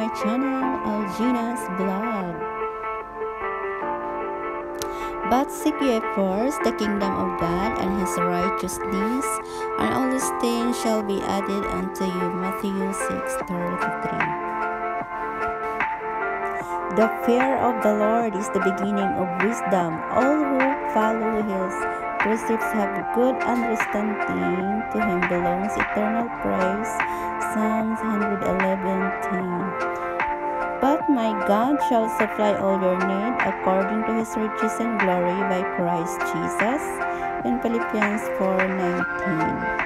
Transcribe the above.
my channel, Algina's Vlog. But seek ye first the kingdom of God and his righteousness, and all these things shall be added unto you. Matthew 6:33. The fear of the Lord is the beginning of wisdom. All who follow his precepts have good understanding. To him belongs eternal praise. Psalms 111:10. But my God shall supply all your need according to his riches and glory by Christ Jesus. In Philippians 4:19.